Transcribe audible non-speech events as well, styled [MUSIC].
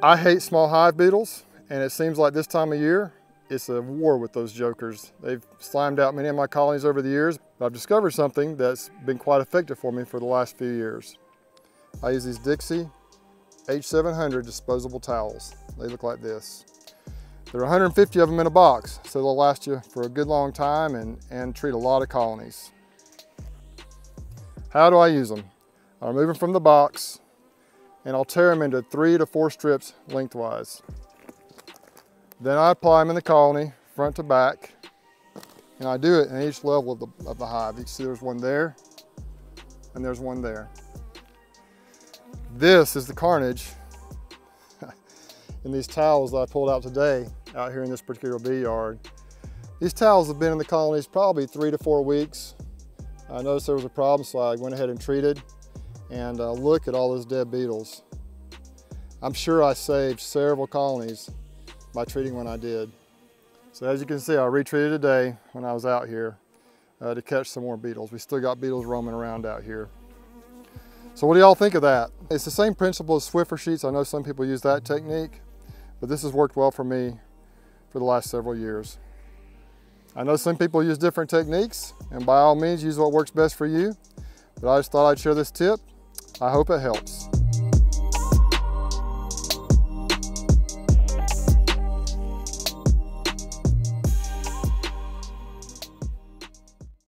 I hate small hive beetles, and it seems like this time of year, it's a war with those jokers. They've slimed out many of my colonies over the years. I've discovered something that's been quite effective for me for the last few years. I use these Dixie H700 disposable towels. They look like this. There are 150 of them in a box, so they'll last you for a good long time and, and treat a lot of colonies. How do I use them? I remove them from the box, and I'll tear them into three to four strips lengthwise. Then I apply them in the colony, front to back, and I do it in each level of the, of the hive. You can see there's one there, and there's one there. This is the carnage [LAUGHS] in these towels that I pulled out today out here in this particular bee yard. These towels have been in the colonies probably three to four weeks. I noticed there was a problem, so I went ahead and treated and uh, look at all those dead beetles. I'm sure I saved several colonies by treating when I did. So as you can see, I retreated today when I was out here uh, to catch some more beetles. We still got beetles roaming around out here. So what do y'all think of that? It's the same principle as Swiffer sheets. I know some people use that technique, but this has worked well for me for the last several years. I know some people use different techniques, and by all means, use what works best for you. But I just thought I'd share this tip I hope it helps.